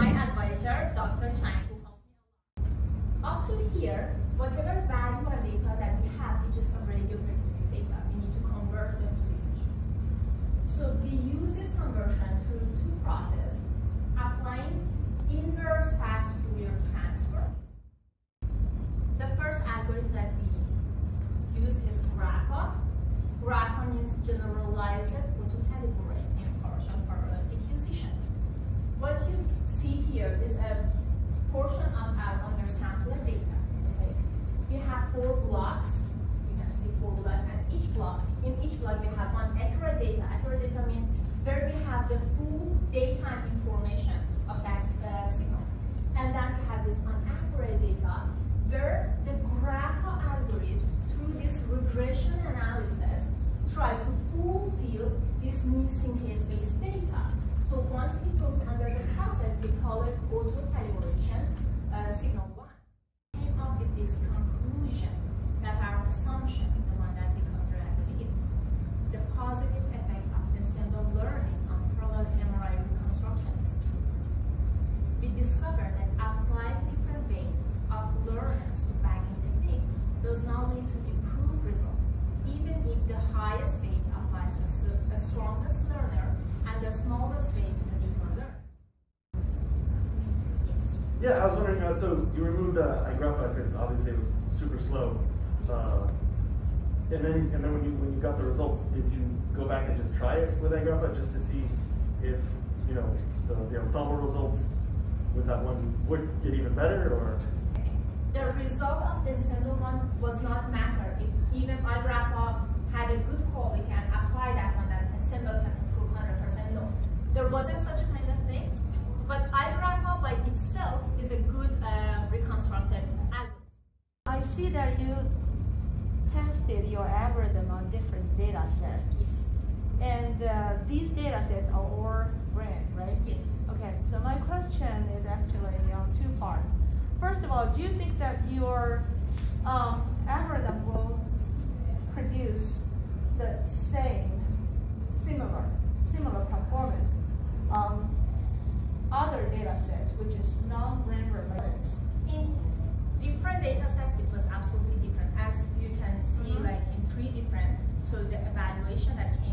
my advisor, Dr. Chang, who helped me a lot. Up to here, whatever value or data that we have is just a radio frequency data. We need to convert them to image. So we use this conversion through two processes, applying inverse fast Fourier transform. The first algorithm that we use is GRAPPA. GRAPPA means generalized auto-calibrating partial parallel acquisition. What you see here is a portion of our undersampled data. Okay? We have four blocks. You can see four blocks, and each block, in each block we have one accurate data. Accurate data means where we have the full daytime information of that uh, signal. And then we have this inaccurate data where the GRAPPA algorithm, through this regression analysis, try to fulfill this missing k-space data. So once it goes under the process, we call it auto-calibration uh, signal one. Came up with this conclusion that our assumption, the one that we considered at the beginning, the positive effect of ensemble learning on parallel MRI reconstruction is true. We discovered that applying different weights of learners to bagging technique lead to improved results even if the highest weight applies to the strongest learner and the smallest weight to the weaker learner. Yes. Yeah, I was wondering. Uh, so you removed uh, iGrappa because obviously it was super slow. Uh, and then, and then when you when you got the results, did you go back and just try it with iGrappa just to see if you know the, the ensemble results with that one would get even better, or? The result of the ensemble one was not matter if even iGrappa had a good quality and apply that one that ensemble can improve 100%. No, there wasn't such kind of things. But iGrappa by itself is a good uh, reconstructed algorithm. I see that you tested your algorithm on different data sets. Yes. And uh, these data sets are all brand, right? Yes. Okay, so my question is actually on two parts. First of all, do you think that your um, algorithm will produce the same, similar, similar performance on other data sets, which is non-brand related? In different data set, it was absolutely different. As you can see, Mhm. like in three different, so the evaluation that came